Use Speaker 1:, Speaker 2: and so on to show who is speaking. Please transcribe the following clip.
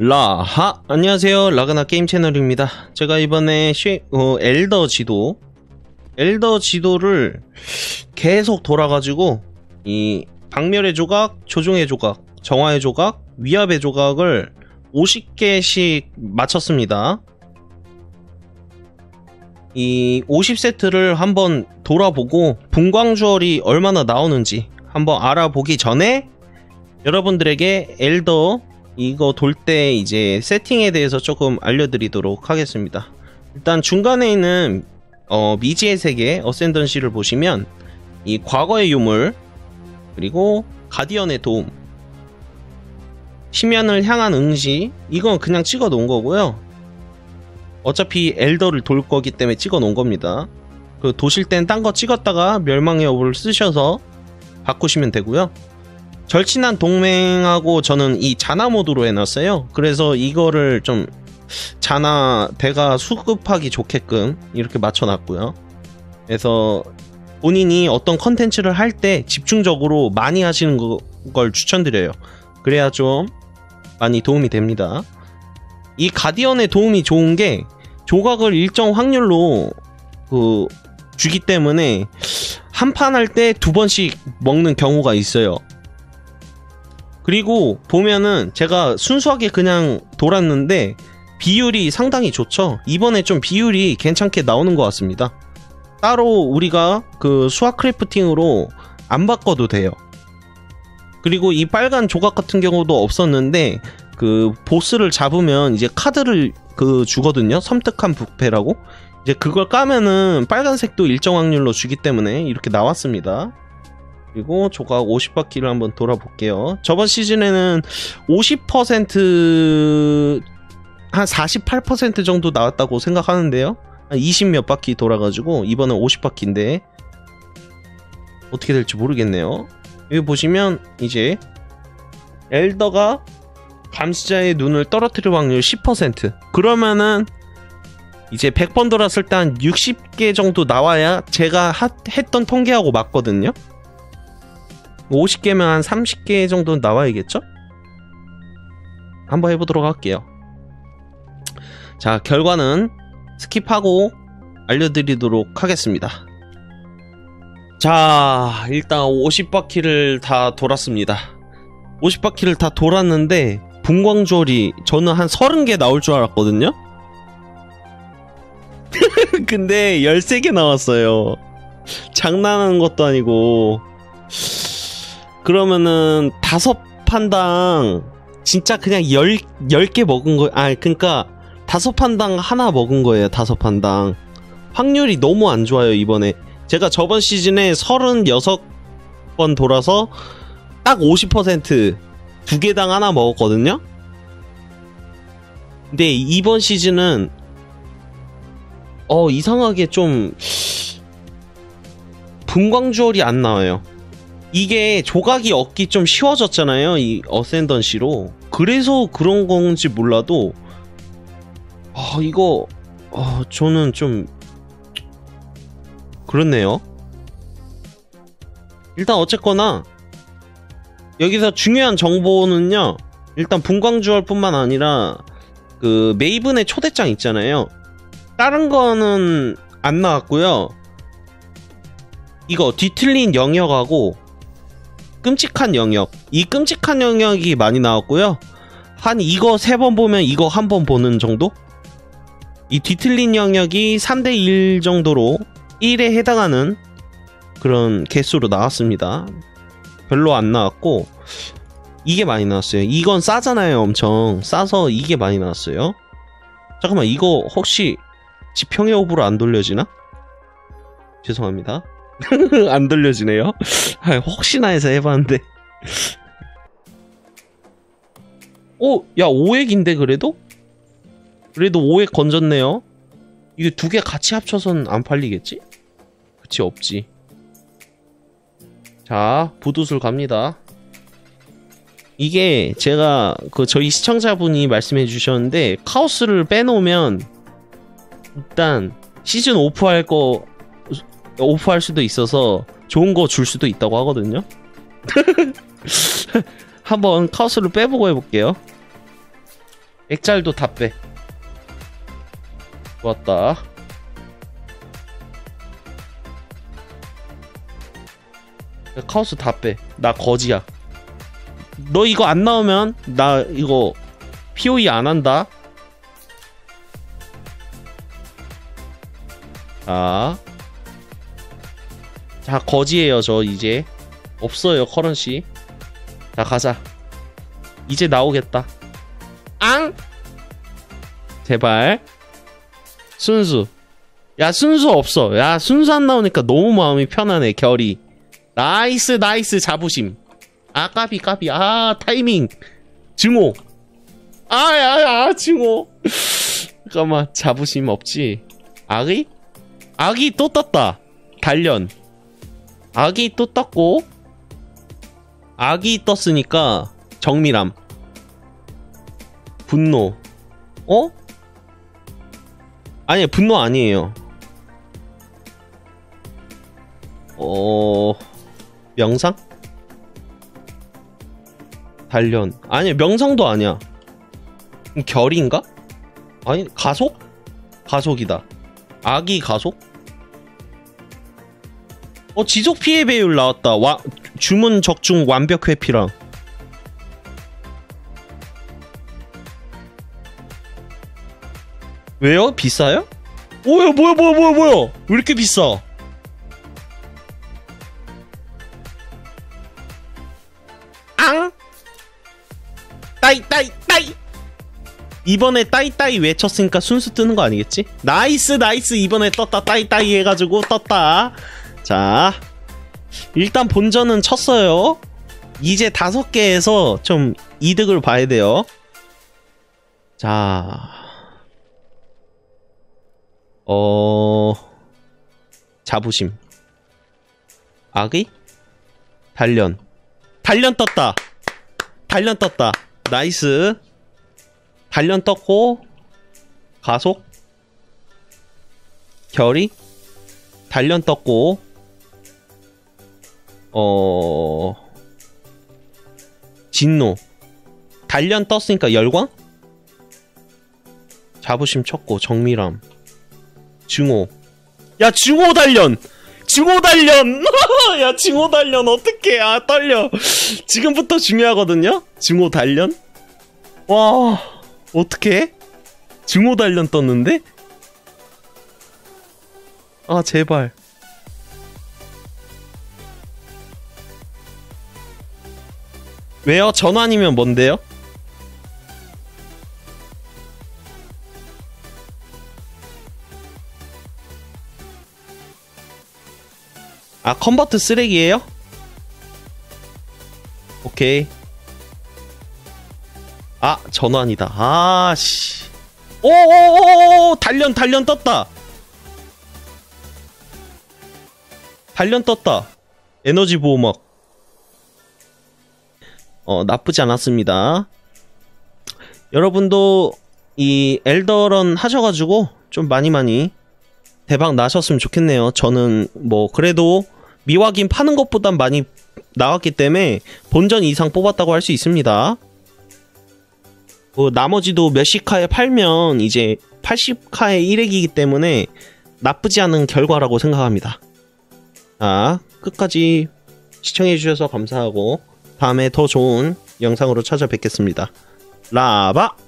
Speaker 1: 라하. 안녕하세요. 라그나 게임 채널입니다. 제가 이번에 쉐, 어, 엘더 지도 엘더 지도를 계속 돌아가지고 이 박멸의 조각, 조종의 조각, 정화의 조각, 위압의 조각을 50개씩 맞췄습니다. 이 50세트를 한번 돌아보고 분광주얼이 얼마나 나오는지 한번 알아보기 전에 여러분들에게 엘더 이거 돌 때 이제 세팅에 대해서 조금 알려드리도록 하겠습니다. 일단 중간에 있는 어, 미지의 세계 어센던시를 보시면 이 과거의 유물 그리고 가디언의 도움 심연을 향한 응시 이건 그냥 찍어 놓은 거고요. 어차피 엘더를 돌 거기 때문에 찍어 놓은 겁니다. 그 도실 땐 딴 거 찍었다가 멸망의 여부를 쓰셔서 바꾸시면 되고요. 절친한 동맹하고 저는 이 자나 모드로 해놨어요. 그래서 이거를 좀 자나 대가 수급하기 좋게끔 이렇게 맞춰놨고요. 그래서 본인이 어떤 컨텐츠를 할 때 집중적으로 많이 하시는 거, 걸 추천드려요. 그래야 좀 많이 도움이 됩니다. 이 가디언의 도움이 좋은 게 조각을 일정 확률로 그 주기 때문에 한 판 할 때 두 번씩 먹는 경우가 있어요. 그리고 보면은 제가 순수하게 그냥 돌았는데 비율이 상당히 좋죠. 이번에 좀 비율이 괜찮게 나오는 것 같습니다. 따로 우리가 그 수학 크래프팅으로 안 바꿔도 돼요. 그리고 이 빨간 조각 같은 경우도 없었는데 그 보스를 잡으면 이제 카드를 그 주거든요. 섬뜩한 부패라고. 이제 그걸 까면은 빨간색도 일정 확률로 주기 때문에 이렇게 나왔습니다. 그리고 조각 50바퀴를 한번 돌아볼게요. 저번 시즌에는 50%, 한 48% 정도 나왔다고 생각하는데요. 한 20몇 바퀴 돌아가지고 이번엔 50바퀴인데 어떻게 될지 모르겠네요. 여기 보시면 이제 엘더가 감시자의 눈을 떨어뜨릴 확률 10% 그러면은 이제 100번 돌았을 때 한 60개 정도 나와야 제가 하, 했던 통계하고 맞거든요. 50개면 한 30개 정도 나와야겠죠? 한번 해보도록 할게요. 자, 결과는 skip하고 알려드리도록 하겠습니다. 자, 일단 50바퀴를 다 돌았습니다. 50바퀴를 다 돌았는데, 분광jewel이 저는 한 30개 나올 줄 알았거든요? 근데 13개 나왔어요. 장난하는 것도 아니고. 그러면은 다섯 판당 진짜 그냥 열, 열 개 먹은 거, 아, 그니까 다섯 판당 하나 먹은 거예요, 다섯 판당. 확률이 너무 안 좋아요, 이번에. 제가 저번 시즌에 36번 돌아서 딱 50%, 두 개당 하나 먹었거든요? 근데 이번 시즌은, 어, 이상하게 좀, 분광주얼이 안 나와요. 이게 조각이 얻기 좀 쉬워졌잖아요. 이 어센던시로. 그래서 그런 건지 몰라도 아 이거 아 저는 좀 그렇네요. 일단 어쨌거나 여기서 중요한 정보는요. 일단 분광주얼뿐만 아니라 그 메이븐의 초대장 있잖아요. 다른 거는 안 나왔고요. 이거 뒤틀린 영역하고 끔찍한 영역. 이 끔찍한 영역이 많이 나왔고요. 한 이거 세 번 보면 이거 한 번 보는 정도? 이 뒤틀린 영역이 3대1 정도로 1에 해당하는 그런 개수로 나왔습니다. 별로 안 나왔고, 이게 많이 나왔어요. 이건 싸잖아요, 엄청. 싸서 이게 많이 나왔어요. 잠깐만, 이거 혹시 지평의 오브로 안 돌려지나? 죄송합니다. 안 돌려지네요. 아, 혹시나 해서 해봤는데. 오, 야, 5액인데, 그래도? 그래도 5액 건졌네요. 이게 두 개 같이 합쳐선 안 팔리겠지? 그치, 없지. 자, 부두술 갑니다. 이게 제가 그 저희 시청자분이 말씀해 주셨는데 카오스를 빼놓으면 일단 시즌 오프 할 거 오프할 수도 있어서 좋은 거 줄 수도 있다고 하거든요. 한번 카오스를 빼보고 해볼게요. 액잘도 다 빼. 좋았다. 카오스 다 빼. 나 거지야. 너 이거 안 나오면 나 이거 POE 안 한다. 자. 자, 거지예요, 저 이제. 없어요, 커런시. 자, 가자. 이제 나오겠다. 앙! 제발. 순수. 야, 순수 없어. 야, 순수 안 나오니까 너무 마음이 편하네, 결의. Nice, nice, 자부심. 아, 까비, 까비. 아, 타이밍. 증오. 아, 야, 야, 증오. 잠깐만, 자부심 없지. 악의? 악의 또 떴다. 단련. 악이 또 떴고, 악이 떴으니까, 정밀함. 분노. 어? 아니, 분노 아니에요. 어, 명상? 단련. 아니, 명상도 아니야. 결인가? 아니, 가속? 가속이다. 악이 가속? 어, 지속 피해 배율 나왔다. 와, 주문 적중 완벽 회피랑. 왜요? 비싸요? 뭐야, 뭐야, 뭐야, 뭐야, 뭐야? 왜 이렇게 비싸? 앙! 따이, 따이, 따이! 이번에 따이, 따이 외쳤으니까 순수 뜨는 거 아니겠지? Nice, nice! 이번에 떴다, 따이, 따이 해가지고 떴다. 자, 일단 본전은 쳤어요. 이제 다섯 개에서 좀 이득을 봐야 돼요. 자, 어, 자부심. 악의? 단련. 단련 떴다. 단련 떴다. Nice. 단련 떴고, 가속. 결의. 단련 떴고, 어, 진노. 단련 떴으니까 열광? 자부심 쳤고, 정밀함. 증오. 야, 증오 단련! 증오 단련! 야, 증오 단련 어떡해. 아, 떨려. 지금부터 중요하거든요? 증오 단련? 와, 어떡해? 증오 단련 떴는데? 아, 제발. 왜요? 전환이면 뭔데요? 아 컨버트 쓰레기예요? 오케이 아 전환이다 아씨 오오오오 단련 단련 떴다 단련 떴다 에너지 보호막 어 나쁘지 않았습니다 여러분도 이 엘더런 하셔가지고 좀 많이 많이 대박 나셨으면 좋겠네요. 저는 뭐 그래도 미확인 파는 것보단 많이 나왔기 때문에 본전 이상 뽑았다고 할 수 있습니다. 뭐 나머지도 몇십 카에 팔면 이제 80카의 1액이기 때문에 나쁘지 않은 결과라고 생각합니다. 아, 끝까지 시청해주셔서 감사하고 다음에 더 좋은 영상으로 찾아뵙겠습니다. 라바!